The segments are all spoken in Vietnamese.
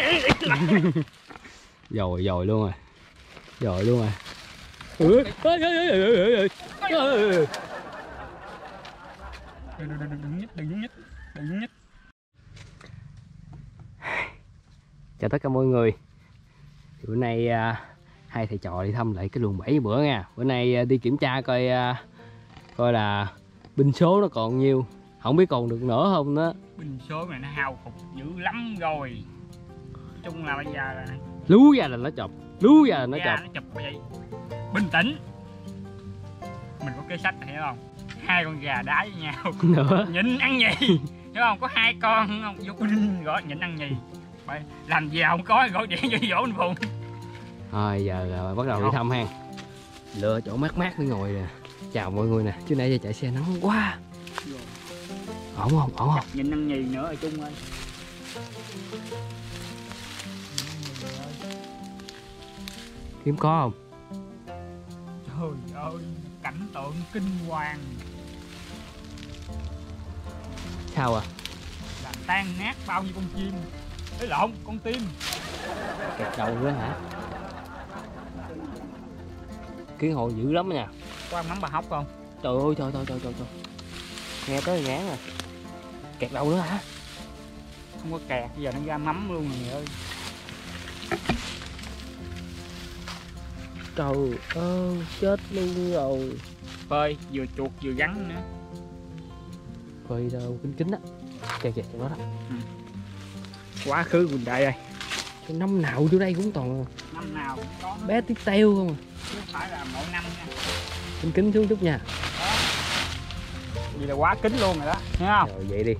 Dồi dồi luôn rồi. Dồi luôn rồi. Ừ, đừng nhích đừng nhích đừng nhích Chào tất cả mọi người. Thì Bữa nay à, hai thầy trò đi thăm lại cái luồng bảy bữa nha. Bữa nay à, đi kiểm tra coi à, coi là binh số nó còn nhiêu Không biết còn được nữa không đó. Bình số này nó hao phục dữ lắm rồi chung là bây giờ là Lú ra là nó chọc Lú ra là nó chọc nó chụp vậy bình tĩnh. Mình có kế sách này, hiểu không? Hai con gà đá với nhau. Nữa. Nhịn ăn nhì. Hiểu không? Có hai con không vô gọi nhịn ăn nhì. Vậy, làm gì không có gọi điện cho dỗ anh phụng Thôi giờ à, bắt đầu đi thăm hang. Lựa chỗ mát mát để ngồi nè. Chào mọi người nè. Chứ nãy giờ chạy xe nắng quá. Ổn không? Ổn không? nhịn ăn nhì nữa ở chung ơi Kiếm có không? trời ơi cảnh tượng kinh hoàng Sao à? làm tan nát bao nhiêu con chim ấy lộn con tim Kẹt đầu nữa hả? Kiến hồ dữ lắm nha ăn mắm bà hóc không Trời ơi trời trời trời trời trời Nghe tới ngán rồi Kẹt đầu nữa hả? không có kẹt bây giờ nó ra mắm luôn rồi ơi Trời ơi chết luôn rồi. Phơi vừa chuột vừa gắn nữa. Phơi đâu kính kính á. Kẹt kẹt trong đó. Đó quá khứ quỳnh đại ơi. Năm nào vô đây cũng toàn năm nào cũng có. bé tí teo không à? Chứ phải là mỗi năm nha. Kính kính xuống chút nha. Vậy là quá kính luôn rồi đó thấy không? Rồi vậy đi.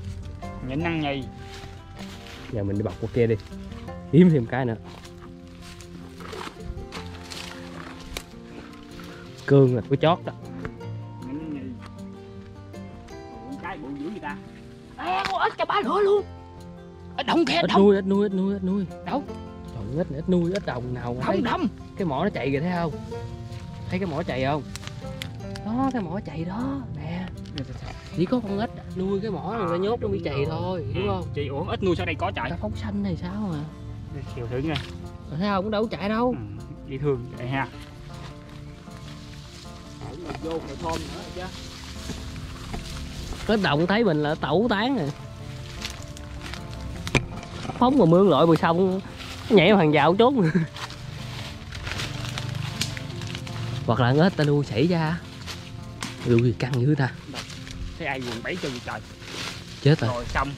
Nhịn ăn nhì. Giờ mình đi bọc qua kia đi. Kiếm thêm cái nữa Cương là có chót đó. Cái bự dữ người ta con ít cả ba nữa luôn. Ở đông kìa Ít nuôi, ít nuôi, ít nuôi, ít nuôi. Đâu? Trời ít, ít nuôi, ít đồng nào mà thấy đông cái mỏ nó chạy kìa thấy không? Thấy cái mỏ chạy không? Đó, cái mỏ chạy đó, nè. Chỉ có con ít nuôi cái mỏ rồi nó nhốt nó bị chạy thôi, đúng không? chị ủa ít nuôi sao đây có chạy? Phóng xanh này sao mà? Chiều thử Rồi Thấy không? Đâu có chạy đâu. Ừ, dễ thương vậy ha vô rồi thơm nữa chứ? Cái động thấy mình là tẩu tán rồi. Phóng mà mương lội bờ sông Nhảy vào hàng rào trốn Hoặc là hết ta nuôi xảy ra. Gì căng dữ ta? Thấy ai quần bẫy cho gì trời? Chết rồi. Rồi xong.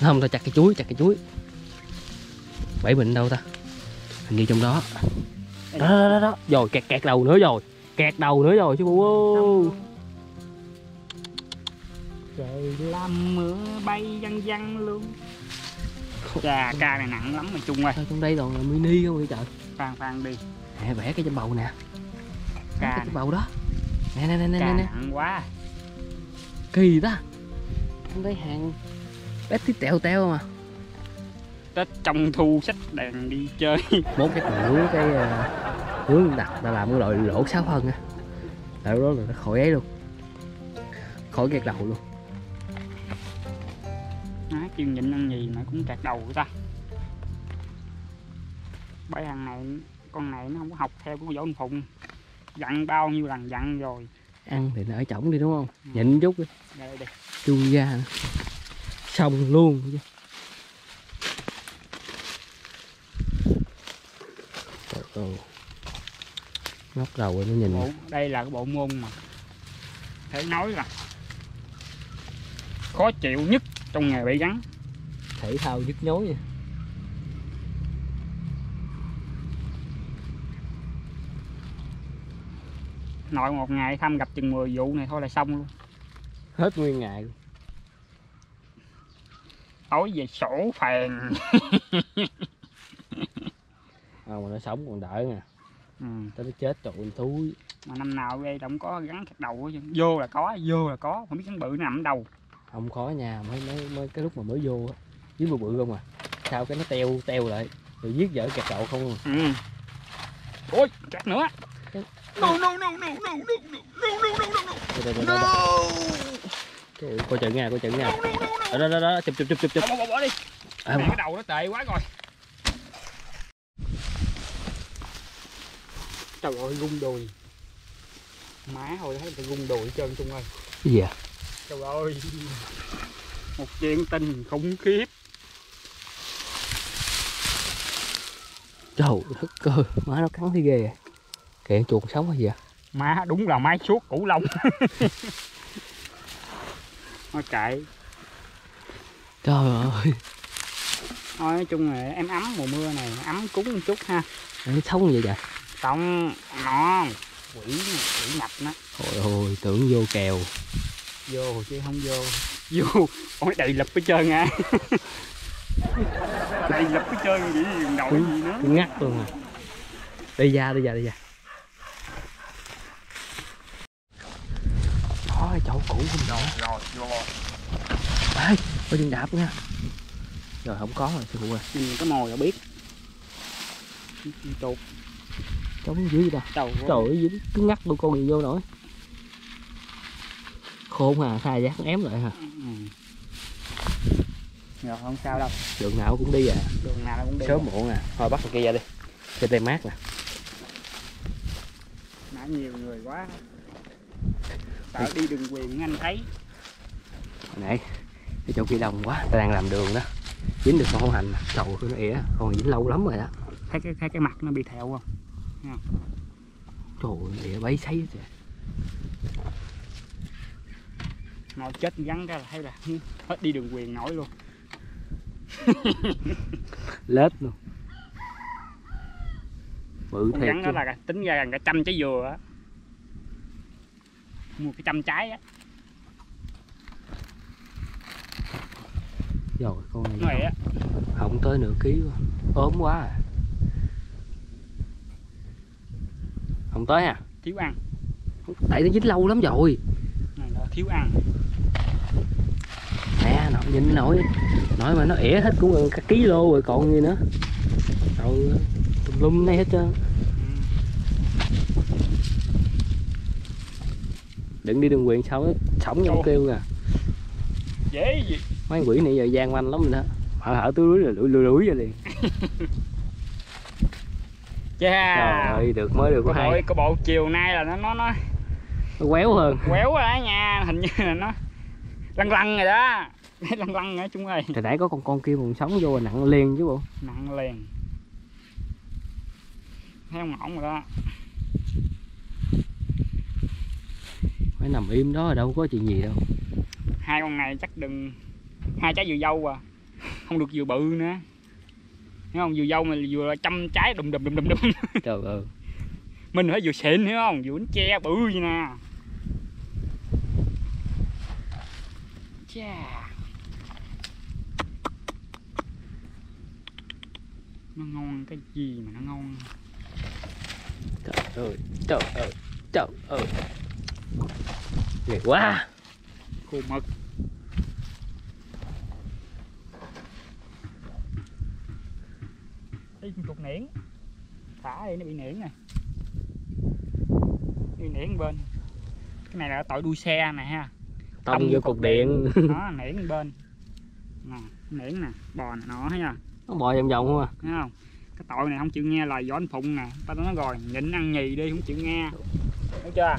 Không ta chặt cái chuối chặt cái chuối. Bảy mình đâu ta? Hình như trong đó. Đó đó đó, đó. rồi kẹt kẹt đầu nữa rồi kẹt đầu nữa rồi chứ ơi. trời làm mưa bay văng văng luôn. Chà, ca này nặng lắm mà chung ơi. Trong đây toàn là mini không vậy trời? Phan Phan đi. Nè vẽ cái châm bầu nè. Ca cái châm bầu đó. Nè nè nè nè nè, nè. nặng quá. Kỳ ta. Trong đây hàng. Bé tí tẹo teo mà. Tết trong thu sách đèn đi chơi. Bốn cái nướng cái nướng đặt ta làm cái loại lỗ sáu phân á. Tại đó là nó khỏi ấy luôn. Khỏi kẹt đầu luôn. Má kêu nhịn ăn gì mà cũng kẹt đầu của ta. Bởi thằng này Con này nó không có học theo của dỗ anh Phụng. Dặn bao nhiêu lần dặn rồi. Ăn thì nó ở trỏng đi đúng không? Nhịn chút đi. Đây đây chui ra. Xong luôn. Chứ. Ơi. Ngóc đầu nó nhìn. Bộ, Đây là cái bộ môn mà Thể nói là Khó chịu nhất trong nghề bẫy gắn. Thể thao nhức nhối. Vậy. Nội một ngày thăm gặp chừng 10 vụ này thôi là xong luôn. Hết nguyên ngày Tối về sổ phèn. À, mà nó sống còn đỡ nè ừ. tới nó chết ơi túi Mà năm nào đây không có gắn kẹt đầu. Vô là có, vô là có Không biết gắn bự nó nằm ở đâu không có nhà mới, mới, mới cái lúc mà mới vô á, dưới bự bự không à sao cái nó teo teo lại rồi giết vợ kẹt đầu không à. ừ. Ôi, kẹt nữa No, no, no, no, no, no, no, no, no, no, no, no. Ơi, coi chừng nha coi chừng nha đó đó đó, chụp chụp chụp chụp chụp Bỏ, đi à, cái đầu nó tệ quá rồi trời ơi gung đùi. Má hồi thấy tao gung đùi trơn trung ơi. Gì à trời ơi. Một chuyện tình khủng khiếp. Trời đất cơ má nó cắn thấy ghê à kìa chuột sống hay gì à má đúng là máy suốt củ lông. Thôi kệ. Trời ơi. Thôi nói chung là em ấm mùa mưa này ấm cúng một chút ha. Nó sống vậy vậy xong nó quỷ quỷ nhập nó. Ôi ôi tưởng vô kèo. Vô chứ không vô. Vô ôi đầy lập hết trơn à đầy lập hết trơn gì nổi gì nữa. ngắt luôn à. Đi ra đi ra đi ra. Thôi chỗ cũ không nổi rồi vô. Ê có chân đạp nha. Rồi không có rồi sư phụ ơi nhìn cái mồi là biết. Tụt chống dưới đâu đầu trời ơi dính cứ ngắt luôn con gì vô nổi. Khôn à khai giác ém lại hả? Ừ. rồi không sao đâu. Đường nào cũng đi à. Đường nào cũng đi. Sớm muộn à. Thôi bắt kia ra đi. Trên đây mát nè. Nãy nhiều người quá. Sợ đi đường quyền anh thấy. Nãy cái chỗ kia đông quá. Ta đang làm đường đó. Dính được con hành ơi nó ỉa còn dính lâu lắm rồi đó thấy cái thấy cái mặt nó bị thẹo không trời ơi bấy sấy trơn. ngồi chết gắn ra là thấy là hết đi đường quyền nổi luôn. Lết luôn. Bự thiệt đó là tính ra gần cả trăm trái dừa á. Mua cái trăm trái á. Rồi con nó này á. không tới nửa ký quá. ốm quá à không tới à? Thiếu ăn. Tại nó dính lâu lắm rồi. Này là thiếu ăn. Nè nó nhìn nổi. Nổi mà nó ỉa hết cũng gần cả ký lô rồi còn gì nữa. Rồi tùm lum đây hết trơn. Ừ. đừng đi đường quyền sao nó sống nhau kêu à dễ gì. Mấy quỷ này giờ gian manh lắm rồi đó. Hở hở túi lưới rồi lủi lủi ra liền cha trời ơi được mới được có hai có bộ chiều nay là nó nó nó nó quéo hơn. quéo rồi đó nha hình như là nó lăn lăn rồi đó. Lăn lăn nữa chúng ơi. Hồi nãy có con con kia còn sống vô nặng liền chứ bộ. Nặng liền. Thấy không ổn rồi đó. Phải nằm im đó đâu có chuyện gì đâu. Hai con này chắc đừng hai trái dừa dâu à. Không được dừa bự nữa thấy không? Dừa dâu mà vừa trăm trái đùm đùm đùm đùm đùm. Trời ơi. Mình phải dừa xịn hiểu không? Dừa bánh tre bự vậy nè. Chà. Nó ngon cái gì mà nó ngon? Trời ơi trời ơi trời ơi. Ghê quá. Khô mực Ê, con chuột niễn thả đi nó bị niễn này. Bị niễn bên. Cái này là tội đuôi xe nè ha. Tông Tông vô cục điện. nó niễn bên. Nè niễn nè bò nè nó thấy chưa nó bò vòng vòng không à? Thấy không? Cái tội này không chịu nghe lời võ anh phụng nè. Tao nói rồi nhịn ăn nhì đi không chịu nghe. Thấy chưa?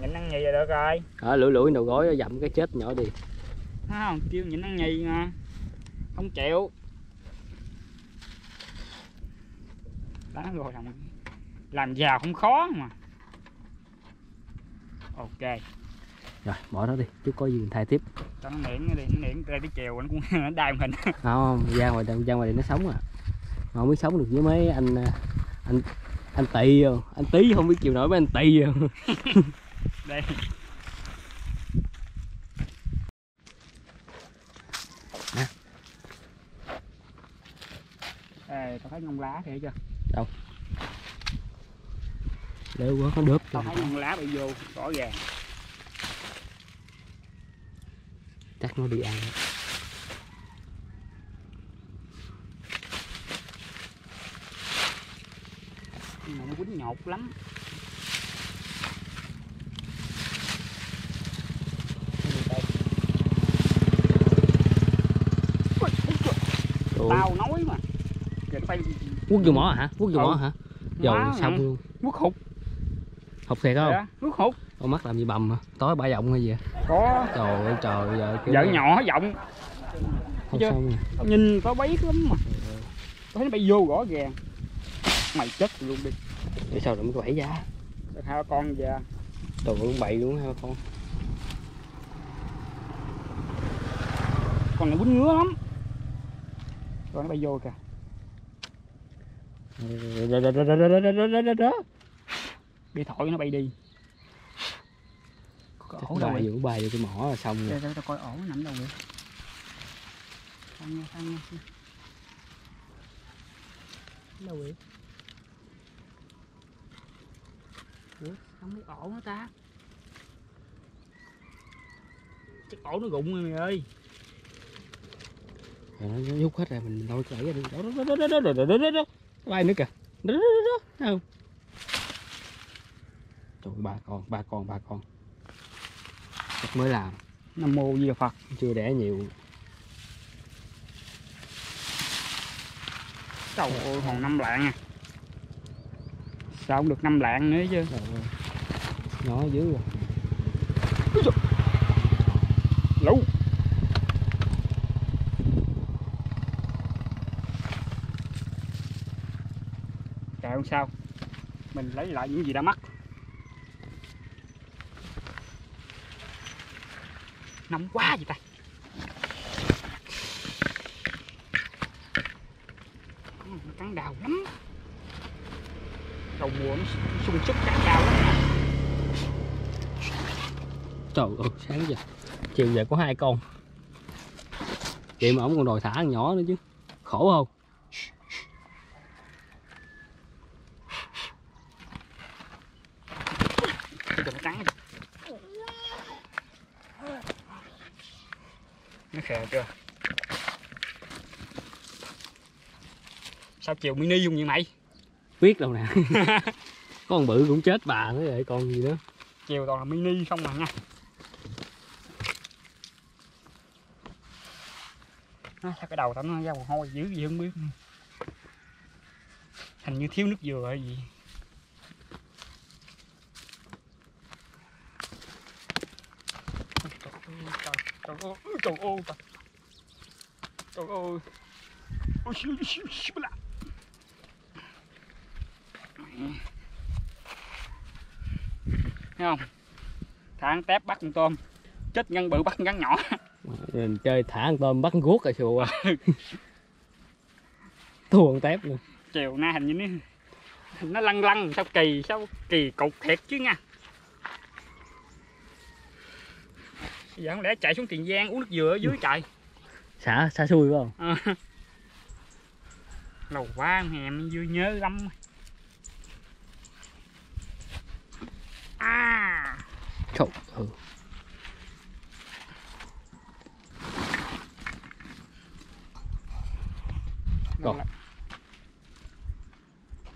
Nhịn ăn nhì là được rồi. Ở lủi lủi đầu gối dậm cái chết nhỏ đi. Thấy không? Kêu nhịn ăn nhì nè không chịu đó rồi làm làm giàu không khó mà. Ok. Rồi bỏ đó đi chút có gì mình thay tiếp. Cho nó niễn đi nó niễn ra tới chiều nó cũng nó đai màn hình không ra ngoài ra ngoài đây nó sống à. Mà không biết sống được với mấy anh anh anh tỳ không? Anh tí không biết chịu nổi mấy anh tỳ không? Đây. Ê, tao thấy ngông lá kìa chưa nếu quá có đớp tao thấy lá bị vô rõ ràng chắc nó đi ăn. Mà nó quýnh nhột lắm. Tao nói mà. Giờ phải quất vô mỏ hả quất vô Ừ. mỏ hả rồi Má xong hả? luôn Quốc hụt. học thiệt không Đó, Quốc hụt. con mắt làm gì bầm hả tối bả giọng hay gì Có trời ơi trời ơi vợ nhỏ giọng. không chưa? nha Tao nhìn tao bấy lắm mà. Tao thấy nó bay vô rõ ràng. Mày chết luôn đi. để sao đừng có bẫy giá hai con về. trời ơi bậy luôn ha con Con này quýnh ngứa lắm. Rồi nó bay vô kìa. Đi thổi nó bay đi. Có ổ đâu vậy? bài vô cái mỏ là xong rồi Để tao tao coi ổ nó nằm đâu vậy? Sang nha, sang nha. Đâu vậy? Ủa, không thấy ổ nó ta? Chắc ổ nó rụng rồi mày ơi. rồi nó rút hết rồi mình lôi cái bẫy ra đi đó đó đó đó đó đó đó đó bay nữa kìa? Đó đó đó đó không? Trời ba con ba con ba con. Chắc mới làm. Nam mô Di Đà Phật. chưa đẻ nhiều. Trời ơi, còn năm lạng à. Sao không được năm lạng nữa chứ? Nó ở dưới rồi Kệ không sao. Mình lấy lại những gì đã mất. Nóng quá vậy ta. Ừ, cắn đào lắm. Đầu mùa nó sung sức cắn đào lắm. nè. trời ơi, sáng giờ chiều giờ có hai con vậy mà ổng còn đòi thả con nhỏ nữa chứ khổ không Cho nó cắn nó khè chưa sao chiều mini dùng như mày? Biết đâu nè. Con bự cũng chết bà nữa vậy con gì nữa chiều toàn là mini không mà nha. Nó sao cái đầu tao nó ra mồ hôi dữ gì không biết. Hình như thiếu nước dừa hay gì. Trời ơi, trời ơi trời ơi ôi xíu xíu xíu lạ thấy không? Thả tép bắt con tôm. Chết ngăn bự bắt ngắn nhỏ. Mình chơi thả con tôm bắt con guốc rồi xùa thua con tép luôn. Chiều nay hình như nó nó lăn lăn sao kỳ sao kỳ cục thiệt chứ nha. Giờ không lẽ chạy xuống tiền giang uống nước dừa ở dưới trời? Xả xả xui phải không? À. lâu quá hèm vui nhớ lắm à. Trời ừ. Còn.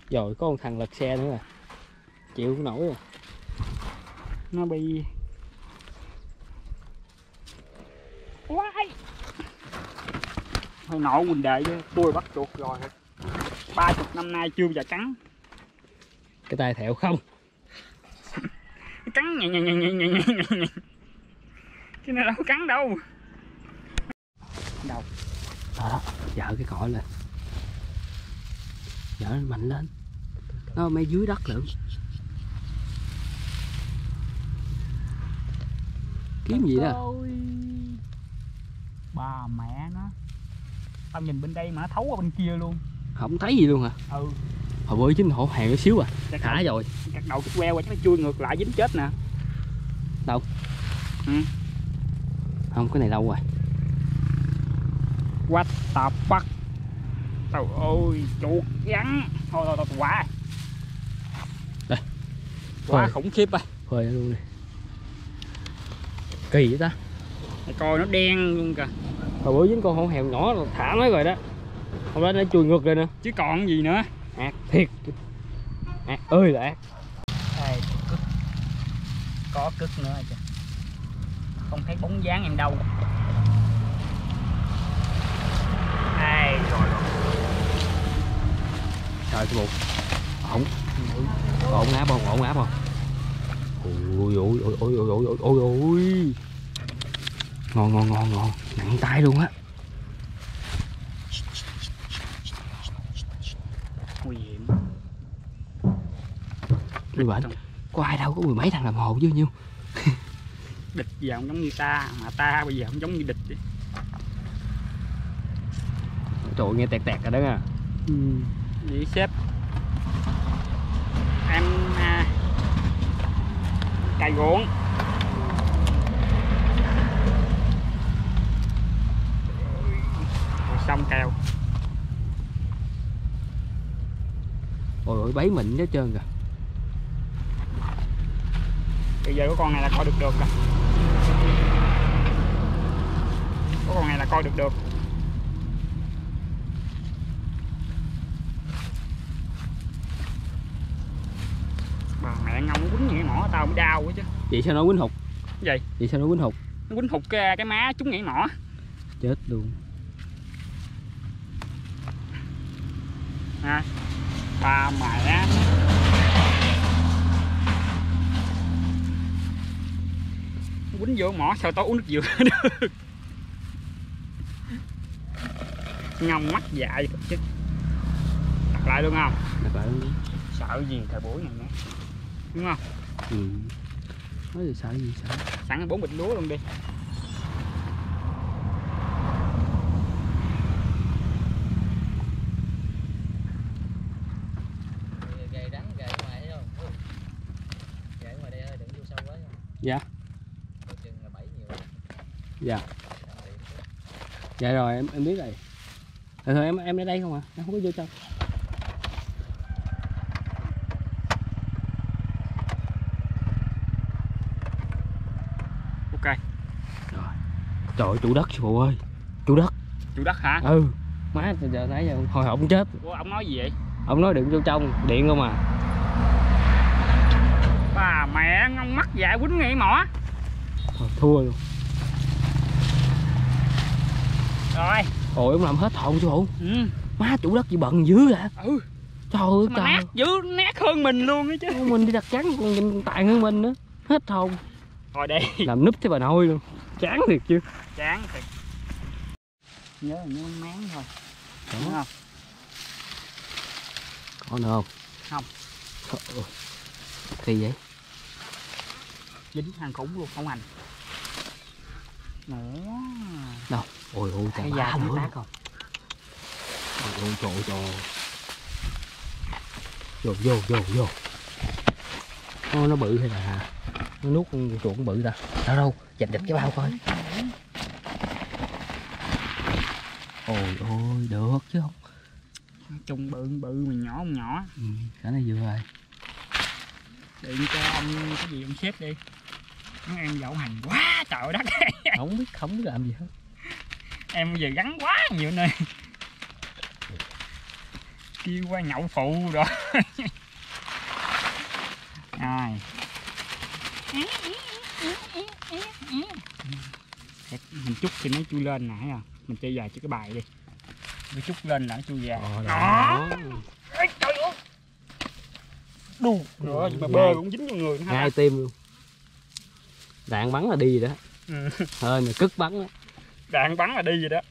rồi. có con thằng lật xe nữa rồi chịu không nổi rồi. Nó bị Quái. Thôi nổ quỳnh đệ chứ tôi bắt chuột rồi. Ba chục năm nay chưa giờ cắn. Cái tay thẹo không cắn nhẹ nhẹ nhẹ nhẹ nhẹ nhẹ nhẹ cái này đâu có cắn đâu. Đâu? Đó, dở cái cỏ lên. Dở mạnh lên. Nó mấy dưới đất lượn kiếm gì đó? bà mẹ nó. Tao nhìn bên đây mà nó thấu ở bên kia luôn. Không thấy gì luôn hả? Ừ hồi bữa chính hộ hàng xíu à. Chắc thả đầu, rồi. chắc đầu cái queo qua chắc nó chui ngược lại dính chết nè. Không cái này lâu rồi. What the fuck? Trời ơi chuột rắn thôi thôi thôi quá. Đây. quá khủng khiếp à phơi luôn đi. Kỳ vậy ta. Mày coi nó đen luôn kìa. Hồi bữa dính con hổ hèo nhỏ thả nó rồi đó. Không lẽ nó chui ngược lên nữa. Chứ còn gì nữa ác thiệt. Ác ơi là ác. Đây, cứt. có cứt nữa kìa không thấy bóng dáng em đâu. Đây, rồi? Rồi trời cái một ổng. Ổn áp không? Ổn áp không? Ôi ôi ôi ôi ôi ôi ôi ôi ôi. Ngon ngon ngon ngon. Nặng tay luôn á nguy hiểm đi bệnh có ai đâu có mười mấy thằng làm hồ chứ nhiêu? Địch giờ không giống như ta mà ta bây giờ không giống như địch vậy. trời nghe tẹt tẹt rồi đó nha. Vậy sếp. Em à, cài rồi xong kèo. Ôi ôi bấy mịn hết trơn kìa bây giờ có con này là coi được được rồi có con này là coi được được. Bà mẹ ngông quýnh nhảy mỏ tao mới đau quá chứ. Vậy sao nó quýnh hụt? Gì? vậy sao nó quýnh hụt? Nó quýnh hụt cái, cái má chúng nhảy mỏ chết luôn. Ha bà mẹ quýnh vô mỏ sao tao uống nước dừa được? Ngông mắt dại thật chứ đặt lại luôn không? Đặt lại luôn sợ gì thời buổi này nữa đúng không? Ừ. nói gì sợ gì sợ. Sẵn bốn bịch lúa luôn đi gầy đắng gầy ngoài thấy không gầy ngoài đây ơi đừng vô sâu quá nha Dạ. Coi chừng là bảy nhiều dạ. Dạ rồi em em biết rồi. Thôi thôi em em ở đây không à em không có vô trong. Ok. Trời ơi, chủ đất sư phụ ơi. Chủ đất. Chủ đất hả? Ừ. Má từ giờ nãy giờ hồi hộp chết. Ủa, ông nói gì vậy? Ông nói đừng vô trong điện không à? Bà mẹ ngông mắt dại quýnh nhảy mỏ. Thôi thua luôn rồi. Ôi ông làm hết hồn sư phụ ừ. Má chủ đất gì bận dữ vậy? Ừ. Trời ơi trời. nát dữ nát hơn mình luôn ấy chứ. Mình đi đặt trắng còn nhìn tàn hơn mình nữa hết hồn thôi đi. Làm núp thế bà nội luôn. Chán thiệt chứ. Chán thiệt. Nhớ là nhớ máng thôi. Đúng không? Có nữa không? Không. Ơi. kỳ vậy. Dính hàng khủng luôn không hành nữa ôi ôi trời da bá tí nữa không? Ôi ôi trời trời vô vô vô vô. Ô, nó bự hay là nó nuốt con chuột con bự ta. Đâu đâu? Chạch chạch cái bao coi. Ôi ôi được chứ không? Chung bự bự mà nhỏ không nhỏ. Ừ, cái này vừa rồi. Điện cho ông cái gì ông xếp đi em dậu hành quá trời đất không biết không biết làm gì hết. Em bây giờ gắn quá nhiều nơi. Kêu qua nhậu phụ rồi. Rồi. Mình chúc thì nó chui lên nãy à mình chơi dài cho cái bài đi. Mình chúc lên là nó chui ra Ờ, đó. Đù. Nữa mà bơ cũng dính vào người ngay tim luôn đạn bắn là đi rồi đó. Ừ. hơn là cất bắn đó đạn bắn là đi vậy đó.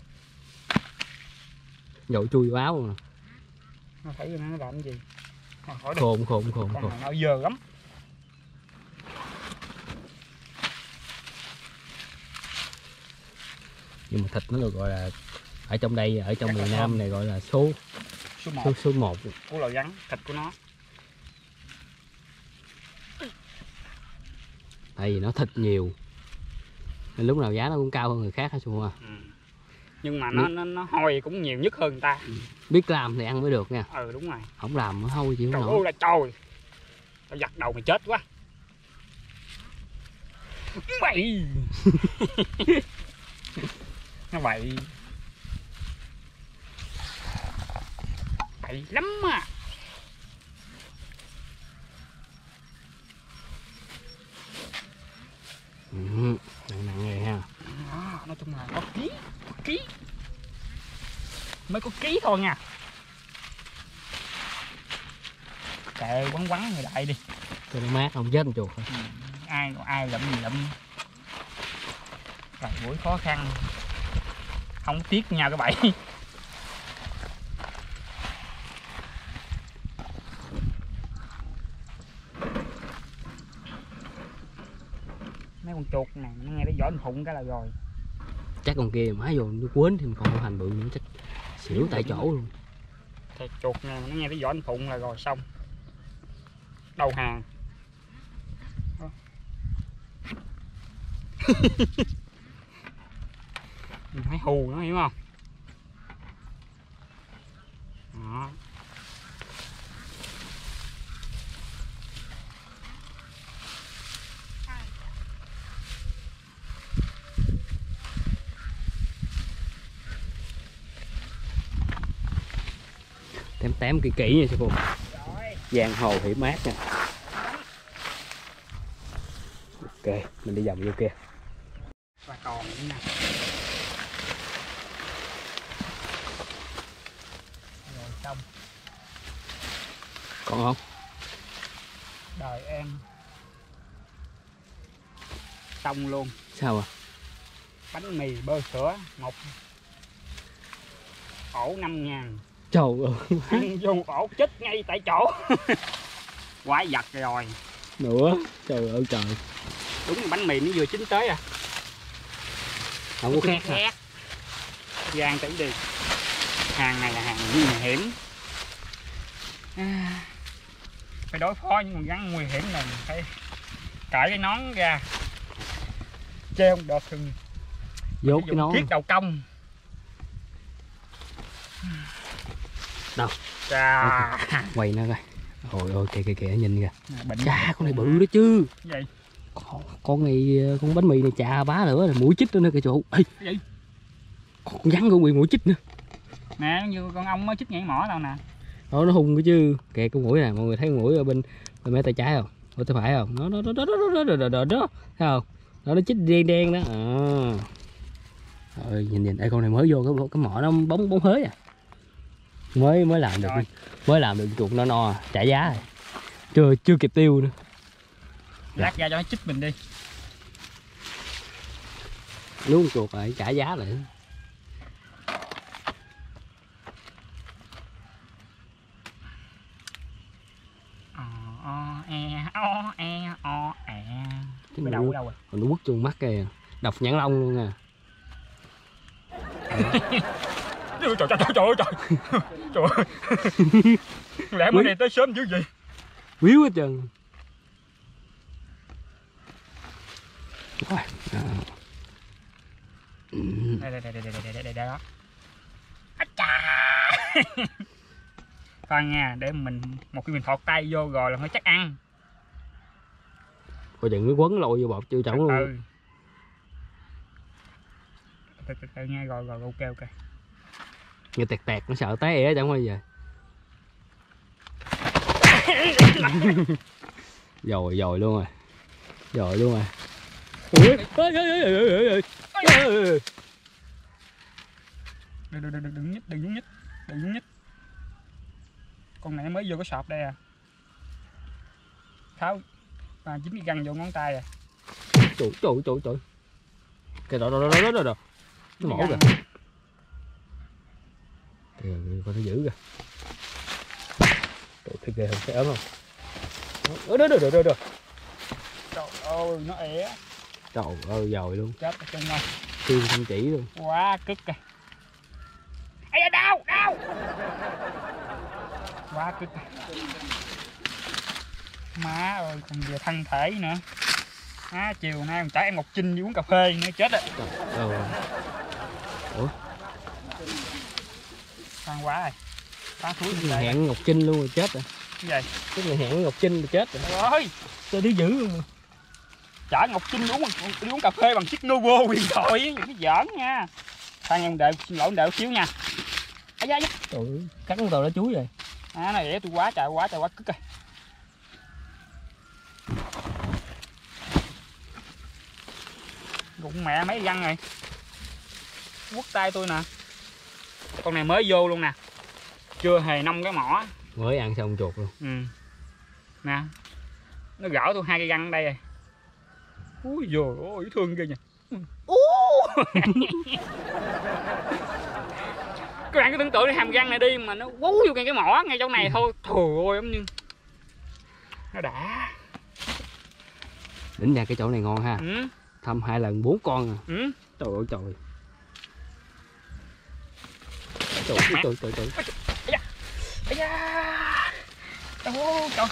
Dội chui vào áo luôn nó thấy nó làm gì? Mà hỏi đi. Khôn khôn khôn khôn. nó dơ lắm. Nhưng mà thịt nó được gọi là ở trong đây ở trong miền Nam này gọi là số số 1 số số một. Của lò rắn thịt của nó tại vì nó thịt nhiều. Nên lúc nào giá nó cũng cao hơn người khác hả à ừ. nhưng mà nó nó nó hôi cũng nhiều nhất hơn người ta. Biết làm thì ăn mới được nha. Ừ đúng rồi. Không làm nó hôi chịu không nổi. là trời. Tao giặt đầu mày chết quá. Bậy. Nó bậy. Bậy lắm à nặng nặng rồi ha. Đó, nói chung là có ký có ký. Mới có ký thôi nha. Kệ quắn quắn người đại đi. Cho nó mát không chết chuột thôi. ai ai lụm gì lụm. Vài buổi khó khăn. Không tiếc nhau cái bẫy mấy con chuột này giỏi phụng cái là rồi. Chắc con kia má vô nó quến thêm con hành bự nữa chắc xỉu tại chỗ luôn. Thì chuột này nó nghe nó giỏi phụng là rồi xong. Đầu hàng. Mình phải hù nó hiểu không đó tém tém kỹ kỹ nha sư phụ. Giang hồ hiểm mát nha. Ok mình đi vòng vô kia. Và còn nữa nè rồi xong. Còn không? Đời em. Xong luôn. Sao à? Bánh mì bơ sữa một ổ năm ngàn trời ơi. Ăn vô ổ chết ngay tại chỗ. Quái vật rồi. Nữa. Trời ơi trời. Đúng bánh mì nó vừa chín tới à. Không có khét gian tỷ đi. Hàng này là hàng nguy hiểm. À, phải đối phó những con rắn nguy hiểm này phải cởi cái nón ra. Treo một đợt thừng. Dốt cái nón. thiết đầu công Đâu? Chà, quay nó coi. Ôi ôi kìa kìa kìa nhìn kìa. Chà con này bự đó chứ. Gì? Con, con này con bánh mì này chà bá nữa là mũi chích nữa kìa chỗ Ê, gì? Con rắn con bị mũi chích nữa. Nè như con ong mới chích nhảy mỏ tao nè. Đó nó hung cái chứ. Kìa con mũi này mọi người thấy mũi ở bên bên mé tay trái không? Bên tay phải không? Nó nó nó nó nó nó nó nó đó thấy không? Nó nó chích đen đen đó. À. Rồi nhìn nhìn. Ê, con này mới vô cái cái mỏ nó bóng bóng hới à mới mới làm được Rồi. mới làm được chuột nó no trả giá. Rồi chưa chưa kịp tiêu nữa. Lát ra cho nó chích mình đi. Nuốt chuột rồi trả giá lại. O e e e. Cái đầu ở đâu rồi? Nó quất chung mắt kìa. Độc nhãn long luôn à trời trời trời trời trời. Trời ơi. lẽ mới này tới sớm dữ gì biếu hết trơn rồi à. Đây đây đây đây đây đây đây đây đó. Coi nha để mình một khi mình thọt tay vô rồi là phải chắc ăn. Coi chừng nó quấn lôi vô bọt chưa chổng luôn. Ừ. Từ từ từ nghe rồi rồi ok ok nghe tẹt tẹt nó sợ té ỉa chẳng bao giờ. Rồi rồi luôn rồi. Rồi luôn rồi. Đừng, đừng, đừng, đừng nhích, đừng nhích, đừng nhích Con này mới vô cái sọp đây à. Tháo và dính cái găng vô ngón tay à. Trời trời trời trời. Kìa đó đó đó đó đó Nó mổ kìa kìa, coi nó giữ kìa. Trời thấy ghê không? Thấy ớn không? Đó đó đó đó đó trời ơi nó ẻ. Trời ơi rồi luôn. Chết ở trong này xuyên không chỉ luôn. Quá cực kìa. Ấy da đau đau. Quá cực má ơi còn về thân thể nữa. Má chiều nay còn chở em ngọc trinh đi uống cà phê nữa chết rồi. Trời khoan quá rồi. Phá túi Cái vậy hẹn Ngọc Trinh luôn rồi chết rồi. Cái gì? Cái người hẹn Ngọc Trinh rồi chết rồi. Trời ơi! Sao đi giữ luôn chở ngọc trinh uống đi uống cà phê bằng chiếc novo huyền thoại. Á, cái giỡn nha. Khoan em đợi xin lỗi đợi xíu nha. Ấy da, trời cắn tàu nó chuối rồi. À này để tôi quá trời quá trời quá cực rồi. Rụng mẹ mấy răng rồi. Quất tay tôi nè con này mới vô luôn nè. Chưa hề nông cái mỏ. Mới ăn xong chuột luôn. Ừ. Nè. Nó gõ tôi hai cây răng ở đây rồi. Ui dồi ôi thương ghê nha Ú. các bạn cứ tưởng tượng đi hàm răng này đi mà nó quú vô ngay cái mỏ ngay chỗ này thôi. Trời ơi giống như nó đã. Đỉnh nha cái chỗ này ngon ha. Ừ, thăm hai lần bốn con à. Ừ. trời ơi trời trời trời trời trời, trời. Ây da Ồ, trời.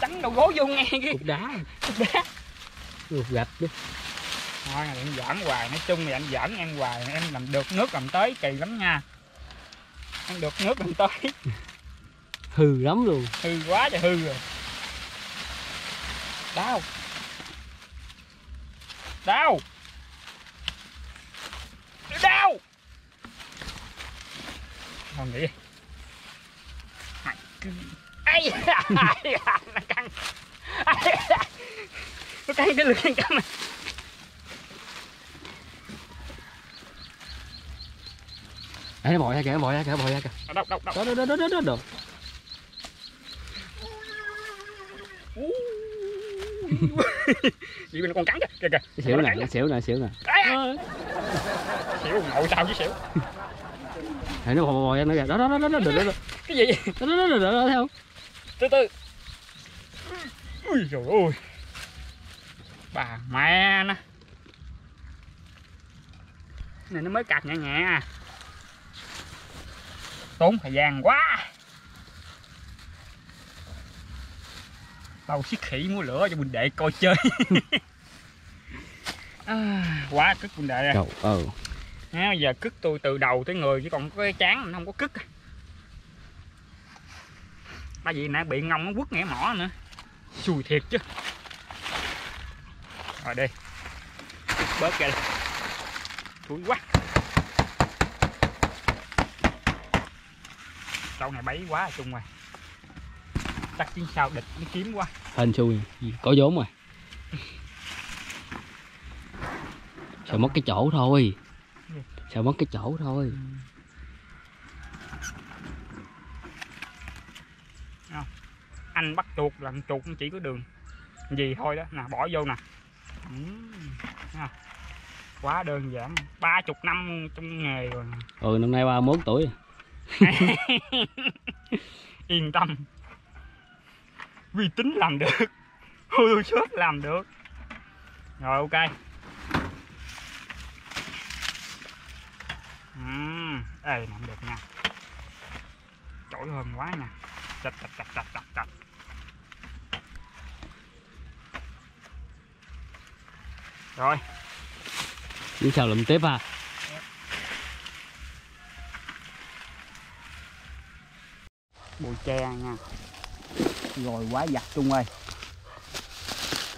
Trắng đầu gối vô nghe kia cục đá. Cục đá. Cục gạch chứ Thôi em giỡn hoài. Nói chung là anh giỡn em hoài. Em làm được nước làm tới kỳ lắm nha. Em được nước làm tới. Hư lắm luôn. Hư quá trời hư rồi. Đau. Đau. Đau Thôi nghỉ. Đi Hai, cứ- da, Nó căng. Nó căng cái lưỡi căng này Ê, nó bò ra kìa nó bò ra kìa nó bò ra kìa. Đâu đâu đâu đó đó đó đó đó đó. Chị bên con cắn kìa kìa kìa. Xỉu Nó nè xỉu nè xỉu nè. Xỉu ngồi sao chứ xỉu Ê, nó bò bò ra nó kìa. Đó đó đó đó đó Cái gì đó đó đó đó đó thấy không? Từ từ. Ui trời ơi bà mẹ nó. Này nó mới cạp nhẹ nhẹ à. Tốn thời gian quá. Tao xiết khỉ múa lửa cho mình đệ coi chơi. À, quá cức mình đệ trời ờ à, giờ cức tôi từ đầu tới người chứ còn có cái chán nó không có cức tại vì nãy bị ngông nó quất nghe mỏ nữa. Xui thiệt chứ. Rồi đi. Bớt ra đi. Thúi quá. Câu này bấy quá chung rồi. Chắc chiến sao địch nó kiếm quá. Hên xui. Có vốn rồi. Sợ mất cái chỗ thôi sợ mất cái chỗ thôi. Anh bắt chuột làm chuột chỉ có đường gì thôi đó. Nè bỏ vô nè. Không? quá đơn giản. Ba chục năm trong nghề rồi ừ năm nay 31 tuổi. Yên tâm. Vi tính làm được. Photoshop làm được. Rồi ok uhm, ê làm được nha. Chổi hơn quá nha. Chặt chặt chặt chặt chặt chặt rồi. Chứ sao lụm tiếp ha bụi tre nha. Rồi quá giặt chung ơi.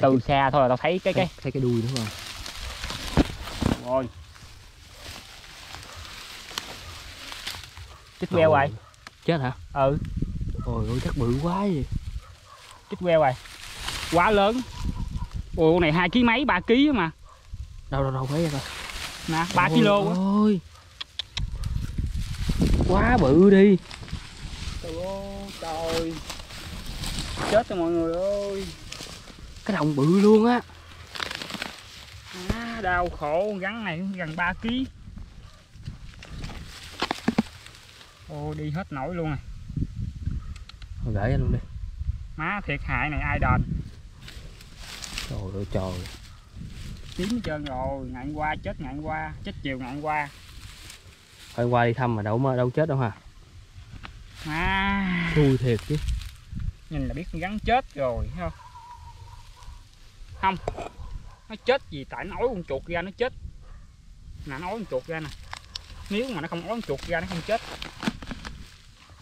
Từ xa thôi là tao thấy cái cái thấy cái đuôi đúng không? Rồi chích queo rồi. chết hả? Ừ. Ôi ôi chắc bự quá vậy. Chích queo rồi. Quá lớn. Ồ con này hai ký mấy? Ba ký mà. Đâu đâu đâu ra coi nè ba Ôi á. ôi quá bự đi. Trời ơi trời. Chết rồi mọi người ơi. Cái đồng bự luôn á. À, đau khổ. Con rắn này gần 3 kg ô đi hết nổi luôn gửi anh luôn đi. Má thiệt hại này ai đền? Trời ơi trời. Hết trơn rồi hôm qua chết hôm qua chết chiều hôm qua. Hôm qua đi thăm mà đâu mà đâu chết đâu ha à, xui thiệt chứ. Nhìn là biết rắn chết rồi không? Không nó chết gì tại nó ói con chuột ra nó chết. Nè nó ói con chuột ra nè. Nếu mà nó không ói con chuột ra nó không chết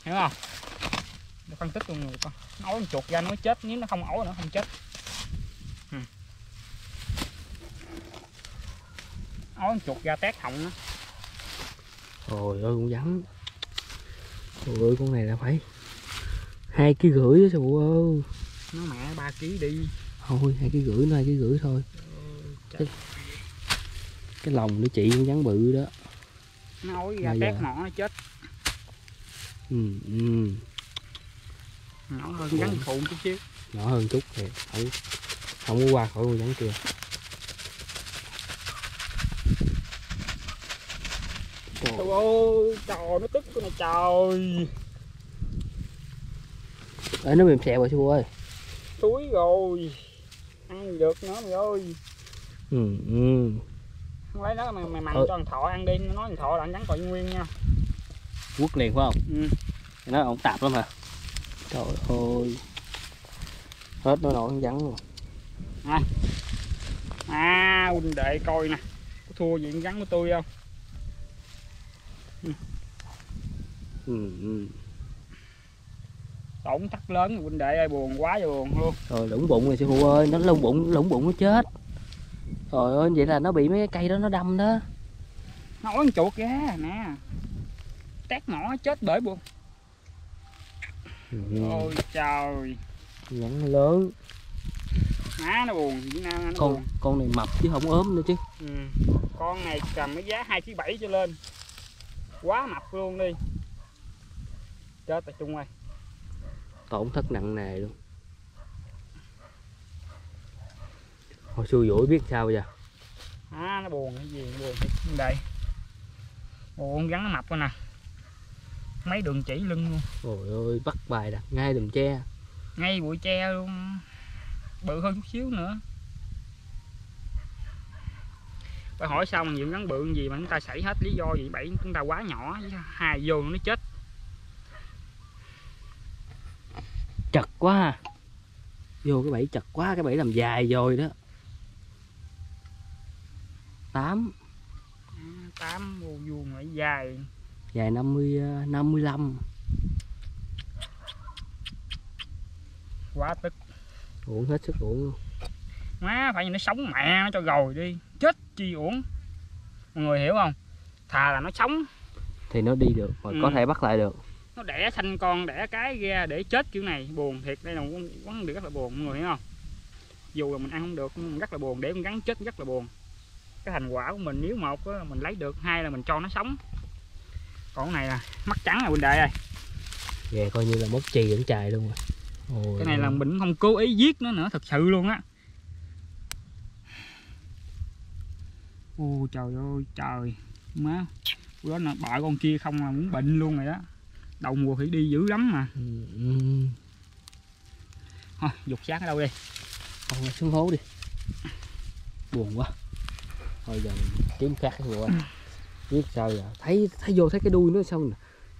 hiểu không? Để phân tích cho người con nó con chuột ra nó mới chết nếu nó không ói nó không chết. Ừ. con chuột ra tét họng nó. Trời ơi con rắn Trời ơi con này là phải hai ký rưỡi á trời ơi. Nó mẹ ba ký đi. Thôi hai ký rưỡi nó hai ký rưỡi thôi. Trời, Cái lòng để chị con rắn bự đó. Nó ói ra tét mỏ nó chết ừ, ừ. nhỏ hơn rắn phụ chút xíu. Nhỏ hơn chút thì không không có qua khỏi con rắn kia. Trời ơi trời nó tức cái này trời. Ê, nó mềm xẹo rồi sư ơi. Túi rồi. Ăn gì được nữa mày ơi. Ừ, ừ. lấy nó mày mày mặn Ừ. cho thằng thọ ăn đi. Nó nói thằng thọ là anh rắn còn nguyên nha quất liền phải không? Ừ. nó ổng tạp lắm hả? Trời ơi. Hết nó nổi con rắn luôn à huynh đệ coi nè. Có thua gì rắn của tôi không? Ừ, ừ. tổn thất lớn rồi huynh đệ ơi buồn quá buồn luôn. Rồi lủng bụng rồi sư phụ ơi. Nó lủng bụng lủng bụng nó chết. Trời ơi vậy là nó bị mấy cái cây đó nó đâm đó. Nó con chuột ra nè tét mỏ chết bởi buồn. Ừ. ôi trời. Rắn lớn. Má nó buồn nó con buồn. con này mập chứ không ốm nữa chứ. Ừ. con này cầm cái giá hai ký bảy trở lên. Quá mập luôn đi. Chết tại chung ơi tổn thất nặng nề luôn. Hồi xui dũi biết sao giờ? À nó buồn cái gì buồn đệ buồn gắn nó mập coi nè mấy đường chỉ lưng luôn. Ôi ơi bắt bài đặt ngay đùm tre. Ngay bụi tre luôn. Bự hơn chút xíu nữa. Phải hỏi sao mà những rắn bự gì mà chúng ta xảy hết lý do gì bảy chúng ta quá nhỏ hai vô nó chết. Chật quá ha. Vô cái bẫy chật quá cái bẫy làm dài rồi đó. Tám. À, tám vô vuông lại dài dài 50 ờ, 55 quá tức. Uổng hết sức uổng luôn. Má phải như nó sống mẹ nó cho rồi đi. Chết chi uổng. Mọi người hiểu không? Thà là nó sống. Thì nó đi được mà Ừ. có thể bắt lại được. Nó đẻ sanh con đẻ cái ra để chết kiểu này. Buồn thiệt đây là vấn đề rất là buồn mọi người hiểu không? Dù là mình ăn không được nhưng mình rất là buồn. Để con gắn chết rất là buồn. Cái thành quả của mình nếu một mình lấy được hai là mình cho nó sống còn này là mắt trắng rồi huynh đệ ơi. Về coi như là mốc chì vẫn chài luôn rồi. Ôi cái này là mình không cố ý giết nó nữa thật sự luôn á. Ô trời ơi trời. Má đó là bợ con kia không là muốn bệnh luôn rồi đó. Đầu mùa thì đi dữ lắm mà. Ừ, thôi dục xác ở đâu đi? Ơi, xuống hố đi. Buồn quá. Thôi giờ mình kiếm khác cái bộ biết sao giờ thấy thấy vô thấy cái đuôi nó xong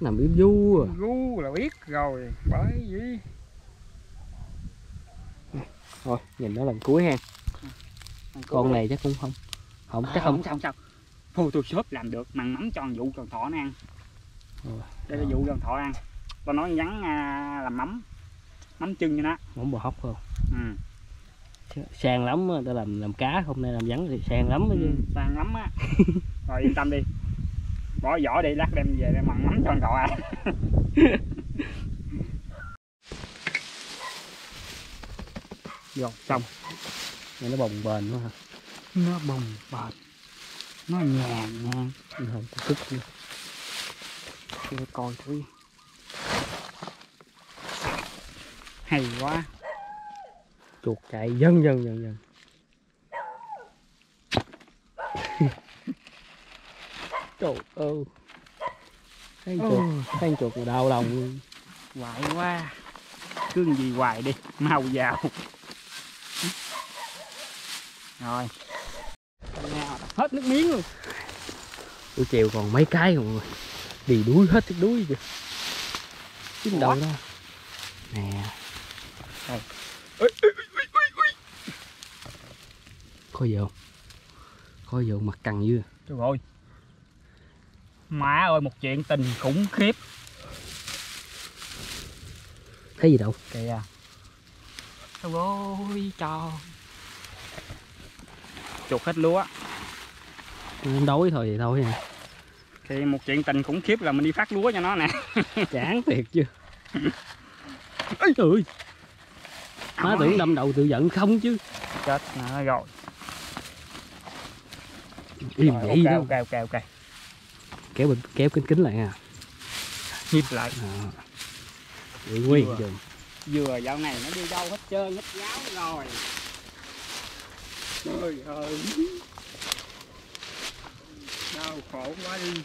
nằm im du à. Gu là biết rồi bởi vì thôi nhìn nó lần cuối ha. Con này chắc cũng không không chắc không không sao không sao. Thôi tôi shop làm được mặn mắm cho vụ tròn thọ nó ăn. Đây là vụ tròn thọ ăn. Tao nói vắn à, làm mắm mắm chân cho nó. Món bò hóc không? Ừ. sang lắm á, ta làm làm cá hôm nay làm rắn thì sang lắm ừ. sang lắm á rồi yên tâm đi. Bỏ vỏ đi lát đem về để mặn mắm tròn thọ ăn. Rồi xong. Nghe nó bồng bềnh quá ha. Nó bồng bệt nó nhàn nhàn. Nó không có tức nữa. để coi thử hay quá. Chuột chạy. Dần dần dần dần trời ơi. Con chuột con chuột đau lòng luôn. Hoài quá. Cứ gì hoài đi mau vào. Rồi. Hết nước miếng luôn. Buổi chiều còn mấy cái rồi. Mọi người đi đuối hết cái đuối kìa. Đâu Ủa? đó. Nè. Đây. không? Có gì không? Mặt cằn dưa trời ơi má ơi một chuyện tình khủng khiếp. Thấy gì đâu? Kìa. Trời ơi cho chuột hết lúa. Nó đói thôi vậy thôi à. Thì một chuyện tình khủng khiếp là mình đi phát lúa cho nó nè. Chán thiệt chưa ấy trời má tưởng đâm đầu tự giận không chứ. Chết nó rồi. Im vậy đó. ok ok ok ok kéo bên kéo kính kính lại à nhịp lại. À. Để nguyên Chưa. chừng dừa dạo này nó đi đâu hết trơn hết ráo rồi. Trời ơi. Đau khổ quá đi.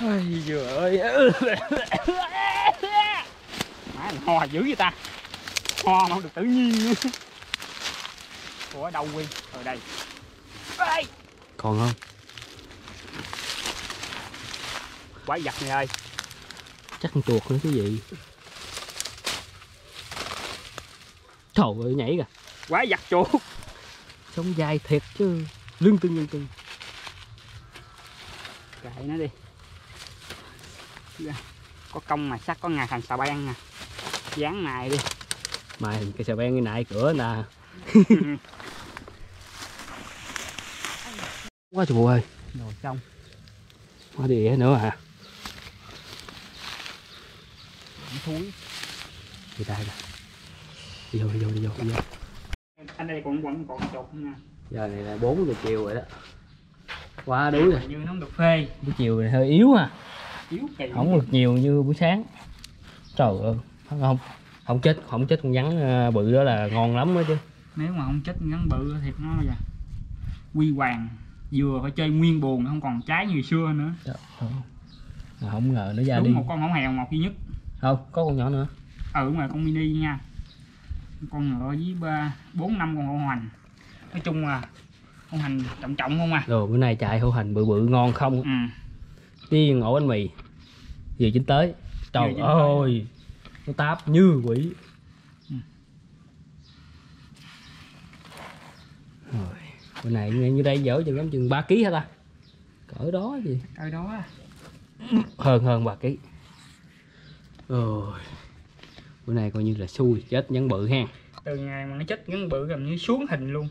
Ôi dừa ơi. Má ho dữ vậy ta. Ho mà không được tự nhiên Ủa đâu Quy Ở đây. Ê, còn không? Quái vật này ơi chắc con chuột nữa cái gì. Trời ơi nhảy kìa. Quái vật chuột. Sống dai thiệt chứ. Lưng tưng lưng tưng. Kệ nó đi. Dạ. Có công mà sắc có ngày thành xà beng nè. Dán này đi. Mày cái xà beng cái nại cửa nè quá trời ơi. Rồi xong quá đĩa nữa à Cũng thúi. Đi đây nè. Đi vô đi vô đi vô đi vô. Anh đây còn còn còn nữa nha. Giờ này là 4 giờ chiều rồi đó. Quá đuối rồi. Như nó được phê. Buổi chiều này hơi yếu à Yếu kỳ. Không được nhiều như buổi sáng. Trời ơi không không chết không chết con rắn ờ, bự đó là ngon lắm đó chứ. Nếu mà không chết ngắn bự thiệt nó là Quy hoàng Vừa phải chơi nguyên buồn không còn trái như xưa nữa. Trời ơi. Mà không ngờ nó ra Đúng đi. một con hổ hèo một duy nhất. Không có con nhỏ nữa. Ừ đúng rồi con mini nha. Con ngựa với ba bốn năm con hổ hoành. Nói chung là con hành trọng trọng không à. Rồi bữa nay chạy hữu hành bự bự ngon không? Ừ. tiên ổ bánh mì. Vừa chín tới. Trời ơi nó táp như quỷ Ừ. rồi bữa này như đây dở chừng lắm chừng ba ký hả ta? Cỡ đó gì coi đó á. hơn hơn ba ký. Rồi bữa nay coi như là xui chết nhắn bự ha từ ngày mà nó chết ngắn bự gần như xuống hình luôn.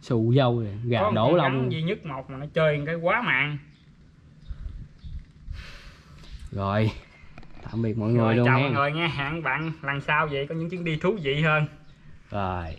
Xù dâu rồi gà đổ lông. duy nhất một mà nó chơi cái quá mạng. Rồi tạm biệt mọi rồi người luôn chào mọi người nha. Hẹn bạn lần sau vậy có những chuyến đi thú vị hơn. Rồi